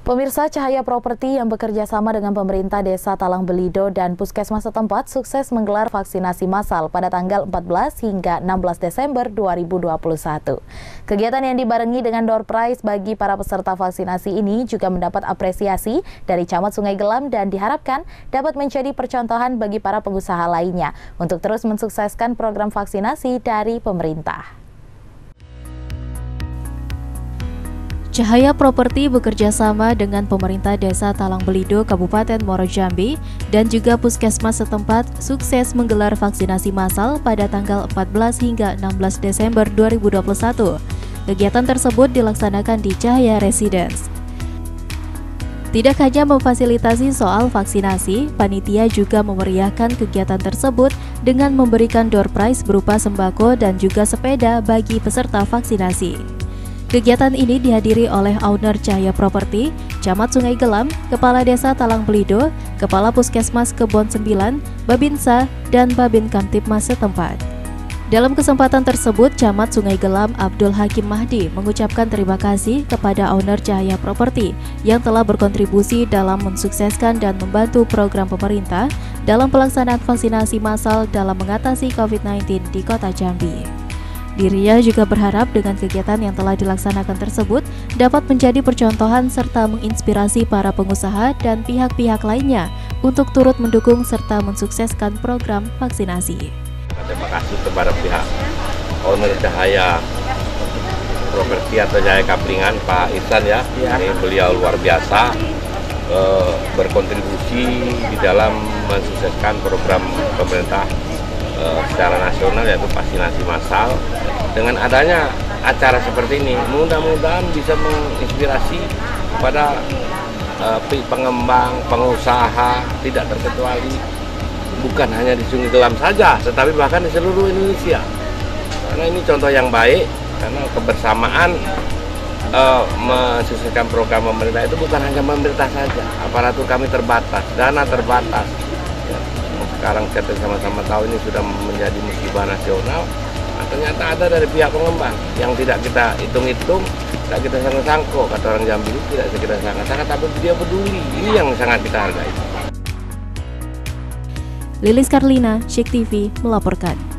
Pemirsa Cahaya Properti yang bekerja sama dengan pemerintah Desa Talang Belido dan Puskesmas setempat sukses menggelar vaksinasi massal pada tanggal 14 hingga 16 Desember 2021. Kegiatan yang dibarengi dengan door prize bagi para peserta vaksinasi ini juga mendapat apresiasi dari Camat Sungai Gelam dan diharapkan dapat menjadi percontohan bagi para pengusaha lainnya untuk terus mensukseskan program vaksinasi dari pemerintah. Cahaya Properti bekerja sama dengan pemerintah desa Talang Belido, Kabupaten Muaro Jambi, dan juga puskesmas setempat sukses menggelar vaksinasi massal pada tanggal 14 hingga 16 Desember 2021. Kegiatan tersebut dilaksanakan di Cahaya Residence. Tidak hanya memfasilitasi soal vaksinasi, panitia juga memeriahkan kegiatan tersebut dengan memberikan door prize berupa sembako dan juga sepeda bagi peserta vaksinasi. Kegiatan ini dihadiri oleh owner Cahaya Properti, Camat Sungai Gelam, Kepala Desa Talang Belido, Kepala Puskesmas Kebon 9, Babinsa, dan Babin Kamtipmas setempat. Dalam kesempatan tersebut, Camat Sungai Gelam Abdul Hakim Mahdi mengucapkan terima kasih kepada owner Cahaya Properti yang telah berkontribusi dalam mensukseskan dan membantu program pemerintah dalam pelaksanaan vaksinasi massal dalam mengatasi COVID-19 di Kota Jambi. Dirinya juga berharap dengan kegiatan yang telah dilaksanakan tersebut dapat menjadi percontohan serta menginspirasi para pengusaha dan pihak-pihak lainnya untuk turut mendukung serta mensukseskan program vaksinasi. Terima kasih kepada pihak owner Cahaya Properti atau Cahaya Kaplingan Pak Ihsan ya. ya. Ini beliau luar biasa eh, berkontribusi di dalam mensukseskan program pemerintah eh, secara nasional yaitu vaksinasi massal. Dengan adanya acara seperti ini mudah-mudahan bisa menginspirasi kepada uh, pengembang, pengusaha tidak terkecuali bukan hanya di Sungai Gelam saja tetapi bahkan di seluruh Indonesia. Karena ini contoh yang baik karena kebersamaan uh, mensukseskan program pemerintah itu bukan hanya pemerintah saja aparatur kami terbatas dana terbatas sekarang kita sama-sama tahu ini sudah menjadi musibah nasional Nah, ternyata ada dari pihak pengembang yang tidak kita hitung-hitung, tidak kita sangka-sangka, kata orang Jambi tidak kita sangka-sangka, tapi dia peduli. Ini yang sangat kita hargai. Lilis Karlina, Shik TV melaporkan.